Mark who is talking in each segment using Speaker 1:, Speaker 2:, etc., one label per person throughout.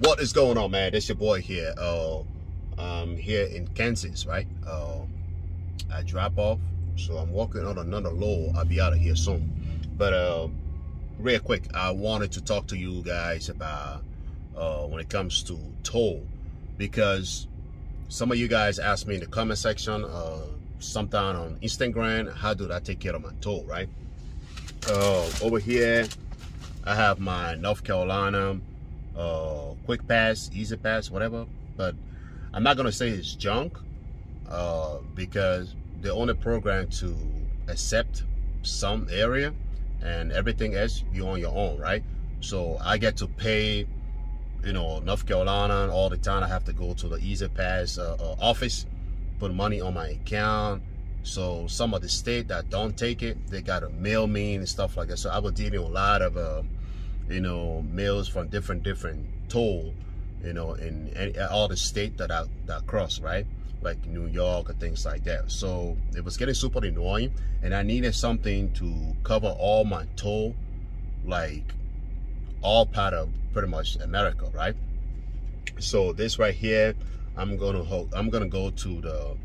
Speaker 1: What is going on, man? This your boy here. Uh, I'm here in Kansas, right? Uh, I drop off, so I'm walking on another load. I'll be out of here soon. But uh, real quick, I wanted to talk to you guys about uh, when it comes to toll, because some of you guys asked me in the comment section, uh, sometime on Instagram, how do I take care of my toll, right? Uh, over here, I have my North Carolina uh, quick pass, E-ZPass, whatever. But I'm not gonna say it's junk uh, because the only program to accept some area and everything else you're on your own, right? So I get to pay, you know, North Carolina all the time. I have to go to the E-ZPass uh, uh, office, put money on my account. So some of the state that don't take it, they gotta mail me and stuff like that. So I was dealing with a lot of uh, you know, mails from different different toll, you know, in, all the state that I that cross, right? Like New York and things like that. So it was getting super annoying, and I needed something to cover all my toll, like all part of pretty much America, right? So this right here, I'm gonna I'm gonna go to the.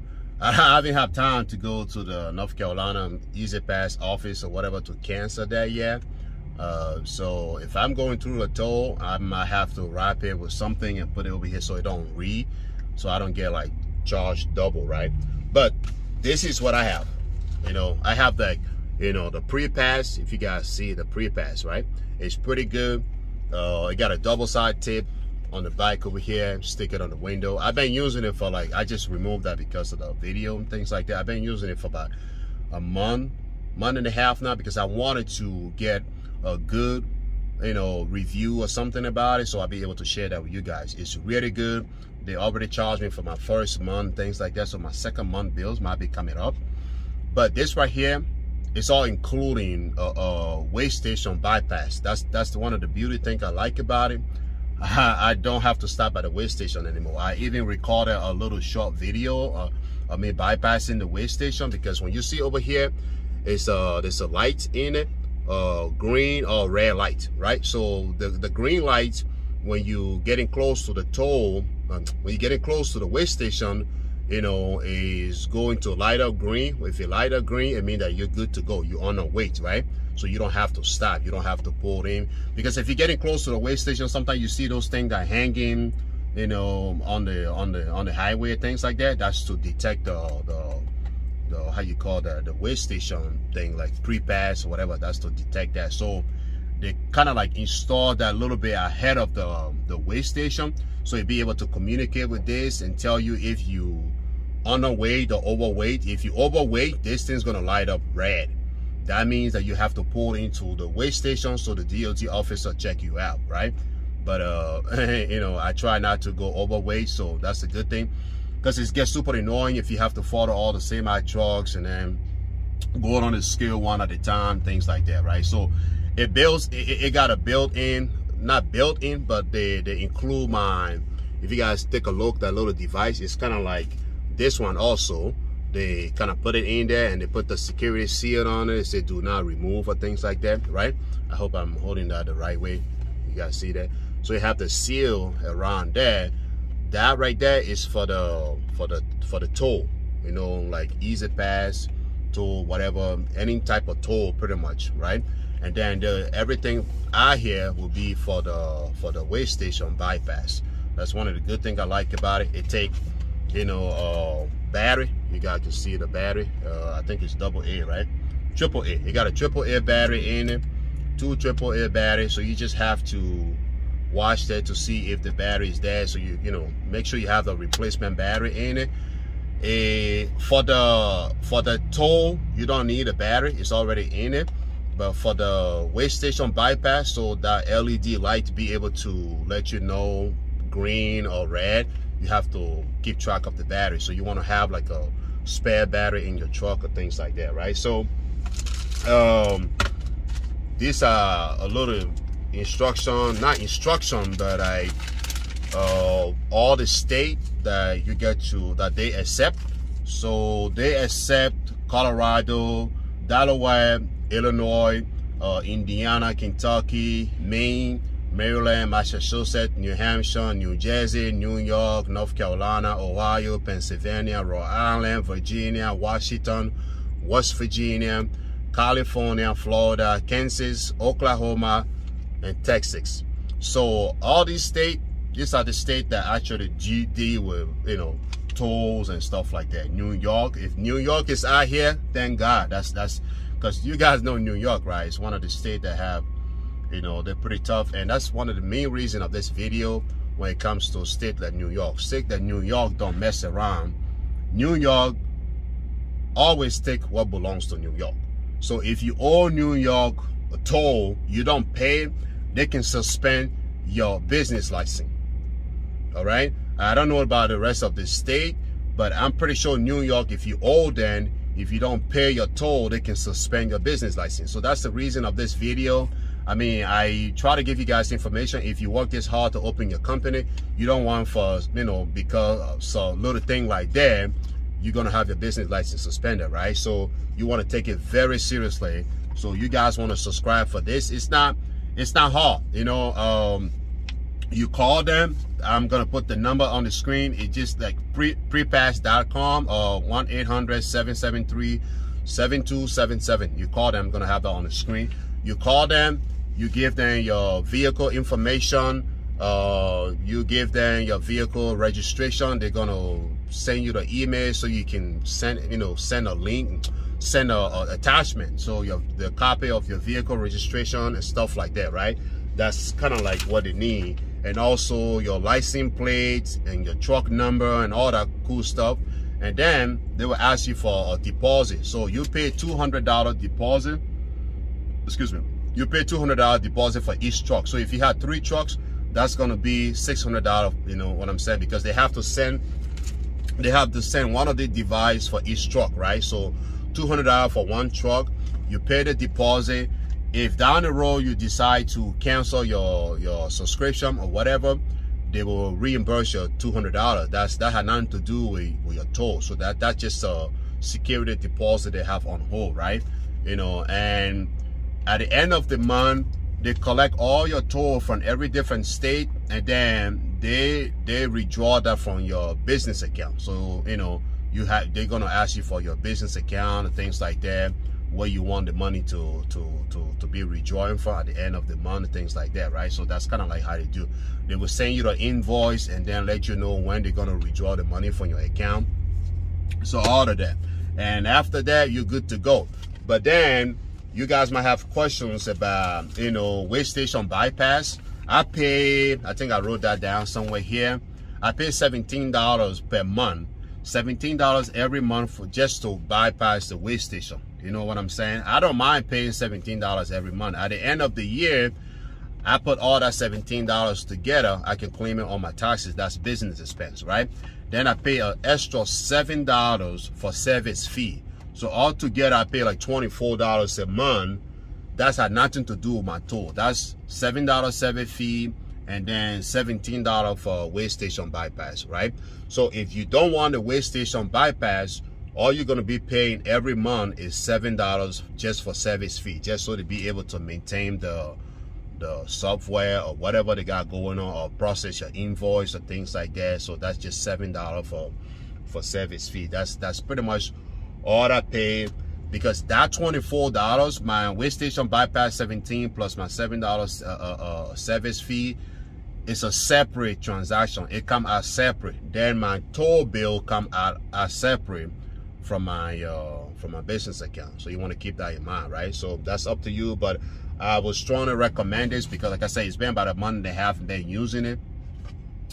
Speaker 1: I haven't had time to go to the North Carolina E-ZPass office or whatever to cancel that yet uh, so if I'm going through a toll, I might have to wrap it with something and put it over here so it don't read, so I don't get like charged double, right? But this is what I have. You know, I have the, you know, the PrePass. If you guys see the PrePass, right? It's pretty good. Uh, it got a double side tip on the bike over here. Stick it on the window. I've been using it for like, I just removed that because of the video and things like that. I've been using it for about a month, month and a half now because I wanted to get a good you know review or something about it so i'll be able to share that with you guys. It's really good. They already charged me for my first month things like that so my second month bills might be coming up. But this right here it's all including a, a weigh station bypass. That's that's one of the beauty thing i like about it. I, I don't have to stop at the weigh station anymore. I even recorded a little short video uh, of me bypassing the weigh station because when you see over here it's uh there's a light in it uh, green or red light, right? So the, the green light, when you're getting close to the toll, um, when you're getting close to the weigh station, you know, is going to light up green. If you light up green, it means that you're good to go. You're on a wait, right? So you don't have to stop. You don't have to pull in. Because if you're getting close to the weigh station, sometimes you see those things that hanging, you know, on the on the on the highway, things like that. That's to detect the the the how you call that the weigh station thing like PrePass or whatever that's to detect that. So they kind of like install that little bit ahead of the um, the weigh station. So you'll be able to communicate with this and tell you if you underweight or overweight. If you overweight this thing's gonna light up red. That means that you have to pull into the weigh station so the DOT officer check you out right? But uh you know I try not to go overweight so that's a good thing because it gets super annoying if you have to follow all the same semi trucks and then going on the scale one at a time, things like that, right? So it builds, it, it got a built-in, not built-in, but they, they include mine. if you guys take a look, that little device, it's kind of like this one also. They kind of put it in there and they put the security seal on it. Say do not remove or things like that, right? I hope I'm holding that the right way. You guys see that? So you have the seal around there that right there is for the for the for the toll you know like E-ZPass toll whatever any type of toll pretty much right? And then the everything out here will be for the for the weigh station bypass. That's one of the good things i like about it. It take you know uh battery. You guys can see the battery. Uh i think it's double a right? Triple a. You got a triple a battery in it two triple a batteries so you just have to watch that to see if the battery is there so you you know make sure you have the replacement battery in it. For the for the toll you don't need a battery. It's already in it. But for the weigh station bypass so that led light to be able to let you know green or red you have to keep track of the battery. So you want to have like a spare battery in your truck or things like that right? So um these are a little instruction, not instruction, but I uh, all the state that you get to that they accept. So they accept Colorado, Delaware, Illinois, uh, Indiana, Kentucky, Maine, Maryland, Massachusetts, New Hampshire, New Jersey, New York, North Carolina, Ohio, Pennsylvania, Rhode Island, Virginia, Washington, West Virginia, California, Florida, Kansas, Oklahoma, and Texas. So all these states, these are the states that actually deal with, you know, tolls and stuff like that. New York, if New York is out here, thank God. That's that's because you guys know New York, right? It's one of the states that have, you know, they're pretty tough, and that's one of the main reason of this video when it comes to state like New York. State that New York don't mess around. New York always take what belongs to New York. So if you owe New York a toll, you don't pay, they can suspend your business license. All right. I don't know about the rest of the state, but I'm pretty sure New York, if you owe them, if you don't pay your toll, they can suspend your business license. So that's the reason of this video. I mean, I try to give you guys information. If you work this hard to open your company, you don't want for, you know, because so little thing like that, you're going to have your business license suspended, right? So you want to take it very seriously. So you guys want to subscribe for this. It's not, it's not hard, you know, um, you call them. I'm gonna put the number on the screen. It's just like pre prepass.com or 1-800-773-7277 you call them i'm gonna have that on the screen. You call them you give them your vehicle information uh, you give them your vehicle registration. They're gonna send you the email so you can send you know send a link send a, a attachment. So your the copy of your vehicle registration and stuff like that right? That's kind of like what they need. And also your license plates and your truck number and all that cool stuff. And then they will ask you for a deposit. So you pay $200 deposit. Excuse me. You pay $200 deposit for each truck. So if you had three trucks that's going to be $600 you know what I'm saying? Because they have to send they have to send one of the device for each truck right? So $200 for one truck. You pay the deposit. If down the road you decide to cancel your your subscription or whatever they will reimburse your $200 that's that had nothing to do with, with your toll. So that that's just a security deposit they have on hold right? You know and at the end of the month they collect all your toll from every different state and then they they withdraw that from your business account. So you know you have they're gonna ask you for your business account and things like that where you want the money to to to to be rejoined for at the end of the month things like that right? So that's kind of like how they do. They will send you the invoice and then let you know when they're to withdraw the money from your account. So all of that. And after that you're good to go. But then you guys might have questions about you know weigh station bypass i pay i think i wrote that down somewhere here i pay 17 dollars per month 17 dollars every month for just to bypass the weigh station you know what I'm saying? I don't mind paying $17 every month. At the end of the year, I put all that $17 together. I can claim it on my taxes. That's business expense, right? Then I pay an extra $7 for service fee. So altogether, I pay like $24 a month. That's had nothing to do with my toll. That's $7 service fee and then $17 for weigh station bypass, right? So if you don't want the weigh station bypass, all you're going to be paying every month is seven dollars just for service fee just so to be able to maintain the the software or whatever they got going on or process your invoice or things like that so that's just seven dollars for for service fee that's that's pretty much all i pay because that 24 dollars my weigh station bypass 17 plus my seven dollars uh, uh, uh, service fee is a separate transaction it come as separate then my toll bill come out as separate from my uh, from my business account. So you want to keep that in mind, right? So that's up to you, but I would strongly recommend this because, like I say, it's been about a month and a half and been using it.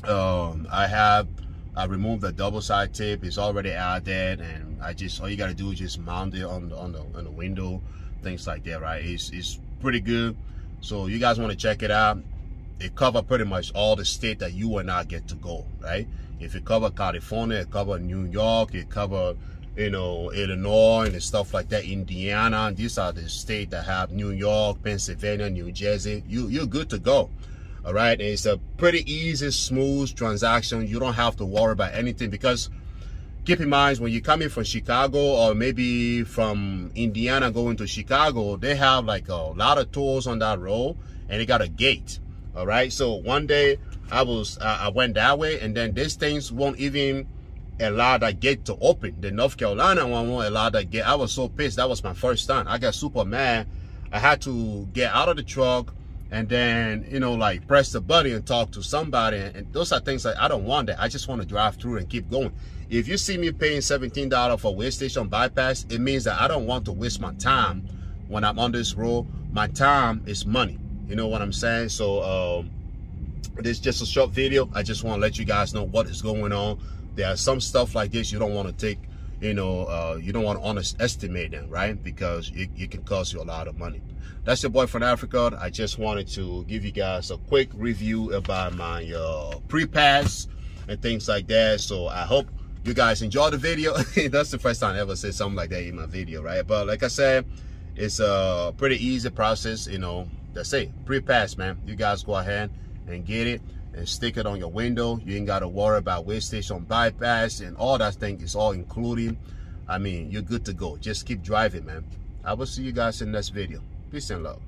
Speaker 1: Um, I have I removed the double side tape. It's already out there, and I just all you gotta do is just mount it on the on the on the window, things like that, right? It's it's pretty good. So you guys want to check it out. It cover pretty much all the state that you will not get to go, right? If it cover California, it cover New York, it cover you know, Illinois and stuff like that, Indiana. These are the states that have New York, Pennsylvania, New Jersey. You, you're good to go. All right. And it's a pretty easy, smooth transaction. You don't have to worry about anything because keep in mind when you're coming from Chicago or maybe from Indiana going to Chicago, they have like a lot of tolls on that road and they got a gate. All right. So one day I was uh, I went that way, and then these things won't even allow that gate to open. The North Carolina one won't allow that gate. I was so pissed. That was my first time. I got super mad. I had to get out of the truck and then you know like press the button and talk to somebody. And those are things that i don't want that. I just want to drive through and keep going. If you see me paying 17 dollars for weigh station bypass it means that i don't want to waste my time when i'm on this road. My time is money. You know what i'm saying? So um this is just a short video. I just want to let you guys know what is going on. There are some stuff like this you don't want to take you know, uh, you don't want to underestimate them, right? Because it, it, can cost you a lot of money. That's your boy from Africa. I just wanted to give you guys a quick review about my uh, PrePass and things like that. So I hope you guys enjoy the video. That's the first time I ever said something like that in my video, right? But like I said, it's a pretty easy process, you know. That's it, PrePass, man. You guys go ahead and get it and stick it on your window. You ain't got to worry about weigh station bypass and all that thing is all included. I mean, you're good to go. Just keep driving, man. I will see you guys in the next video. Peace and love.